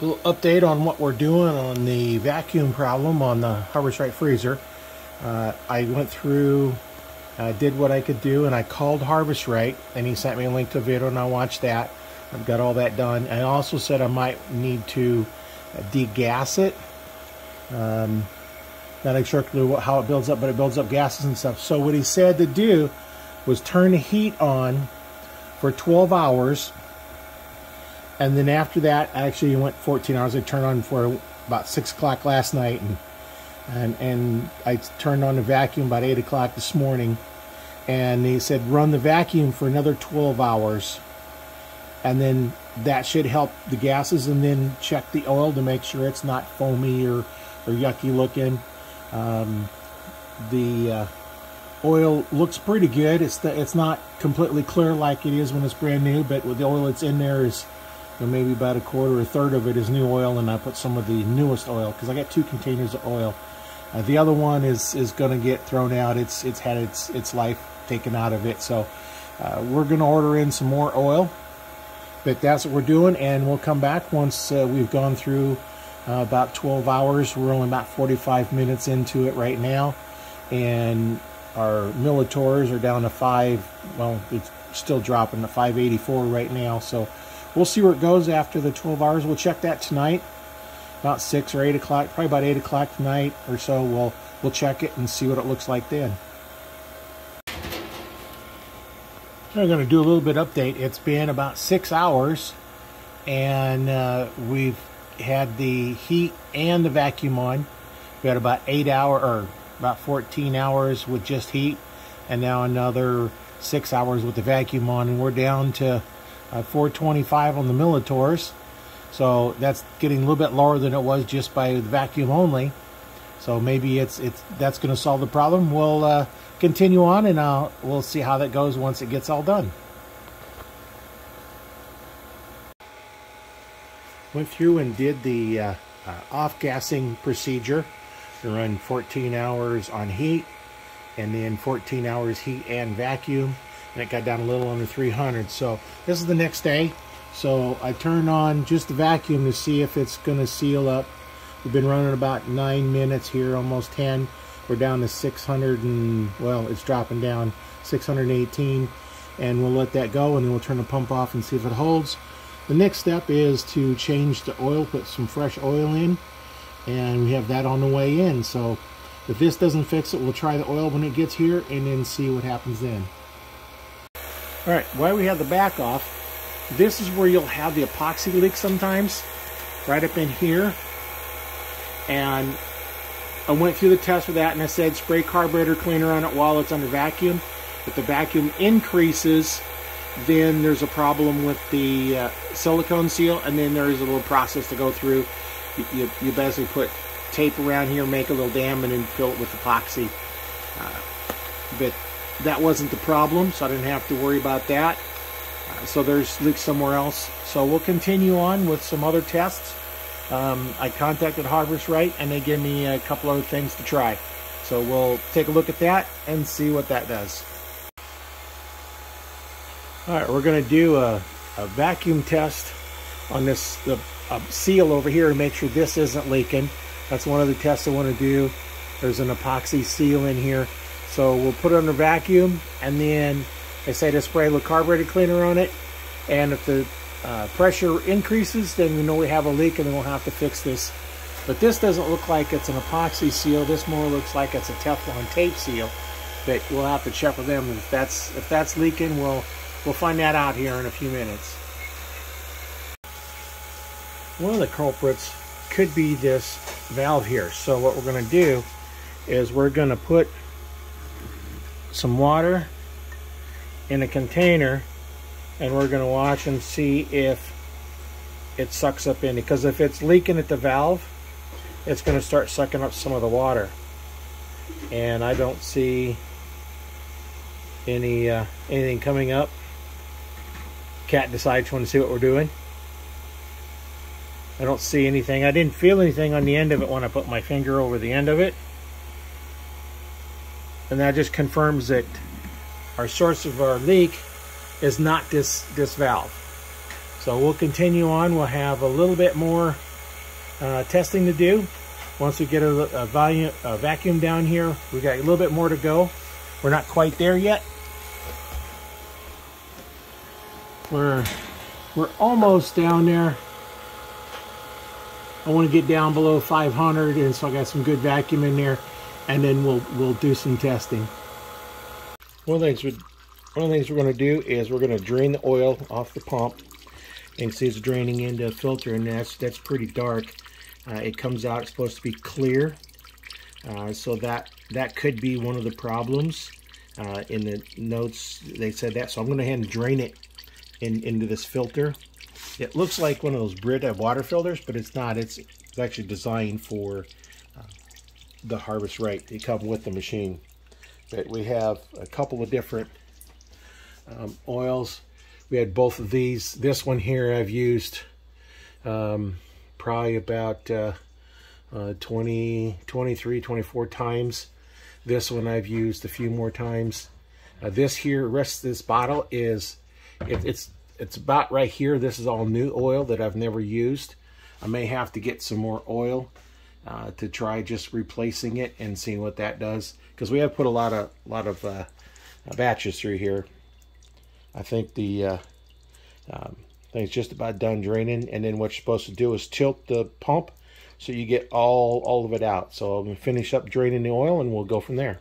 little update on what we're doing on the vacuum problem on the Harvest Right freezer. Uh, I went through, uh, did what I could do, and I called Harvest Right, and he sent me a link to a video, and I watched that. I've got all that done. I also said I might need to degas it. Um, not exactly how it builds up, but it builds up gases and stuff. So what he said to do was turn the heat on for 12 hours and then after that, actually went 14 hours. I turned on for about six o'clock last night, and and and I turned on the vacuum about eight o'clock this morning, and they said run the vacuum for another 12 hours, and then that should help the gases, and then check the oil to make sure it's not foamy or or yucky looking. Um, the uh, oil looks pretty good. It's the, it's not completely clear like it is when it's brand new, but with the oil that's in there is maybe about a quarter or a third of it is new oil, and I put some of the newest oil because I got two containers of oil. Uh, the other one is is going to get thrown out. It's it's had its its life taken out of it, so uh, we're going to order in some more oil. But that's what we're doing, and we'll come back once uh, we've gone through uh, about 12 hours. We're only about 45 minutes into it right now, and our millitorrs are down to five. Well, it's still dropping to 584 right now, so we'll see where it goes after the 12 hours. We'll check that tonight, about 6 or 8 o'clock, probably about 8 o'clock tonight or so. We'll, we'll check it and see what it looks like then. I'm going to do a little bit update. It's been about 6 hours and uh, we've had the heat and the vacuum on. We had about 8 hour or about 14 hours with just heat and now another 6 hours with the vacuum on and we're down to uh, 425 on the Millitorrs. So that's getting a little bit lower than it was just by the vacuum only. So maybe it's it's that's going to solve the problem. We'll uh, continue on and uh, we'll see how that goes once it gets all done. Went through and did the uh, uh off-gassing procedure. We run 14 hours on heat and then 14 hours heat and vacuum and it got down a little under 300 so this is the next day. So I turned on just the vacuum to see if it's going to seal up. We've been running about nine minutes here almost 10 we're down to 600 and well it's dropping down 618 and we'll let that go and then we'll turn the pump off and see if it holds. The next step is to change the oil put some fresh oil in and we have that on the way in. So if this doesn't fix it we'll try the oil when it gets here and then see what happens then all right, while we have the back off, this is where you'll have the epoxy leak sometimes, right up in here. And I went through the test for that and I said spray carburetor cleaner on it while it's under vacuum. If the vacuum increases, then there's a problem with the uh, silicone seal and then there's a little process to go through. You, you, you, basically put tape around here, make a little dam and then fill it with epoxy. Uh, but that wasn't the problem, so I didn't have to worry about that. Uh, so there's leaks somewhere else. So we'll continue on with some other tests. Um, I contacted Harvest Right, and they gave me a couple other things to try. So we'll take a look at that and see what that does. All right, we're going to do a, a, vacuum test on this the seal over here to make sure this isn't leaking. That's one of the tests I want to do. There's an epoxy seal in here so we'll put it under vacuum and then I say to spray a little carburetor cleaner on it. And if the uh, pressure increases, then we know we have a leak and then we'll have to fix this. But this doesn't look like it's an epoxy seal. This more looks like it's a Teflon tape seal. But we'll have to check with them. If that's if that's leaking, we'll we'll find that out here in a few minutes. One of the culprits could be this valve here. So what we're going to do is we're going to put some water in a container and we're going to watch and see if it sucks up any. Because if it's leaking at the valve it's going to start sucking up some of the water. And I don't see any uh, anything coming up. Cat decides want to see what we're doing. I don't see anything. I didn't feel anything on the end of it when I put my finger over the end of it and that just confirms that our source of our leak is not this, this valve. So we'll continue on. We'll have a little bit more uh, testing to do. Once we get a, a, volume, a vacuum down here, we got a little bit more to go. We're not quite there yet. We're, we're almost down there. I want to get down below 500 and so I got some good vacuum in there and then we'll we'll do some testing. One of the things we one of the things we're going to do is we're going to drain the oil off the pump and see it's draining into a filter and that's that's pretty dark. Uh, it comes out it's supposed to be clear uh, so that that could be one of the problems uh, in the notes they said that so I'm going to hand drain it in into this filter it looks like one of those Brita water filters but it's not it's, it's actually designed for the Harvest Right they come with the machine. But we have a couple of different um, oils. We had both of these. This one here I've used um, probably about uh, uh, 20 23 24 times. This one I've used a few more times. Uh, this here rest of this bottle is it, it's it's about right here. This is all new oil that I've never used. I may have to get some more oil uh, to try just replacing it and seeing what that does. Because we have put a lot of a lot of uh, batches through here. I think the uh, um, just about done draining. And then what you're supposed to do is tilt the pump so you get all all of it out. So I'm gonna finish up draining the oil and we'll go from there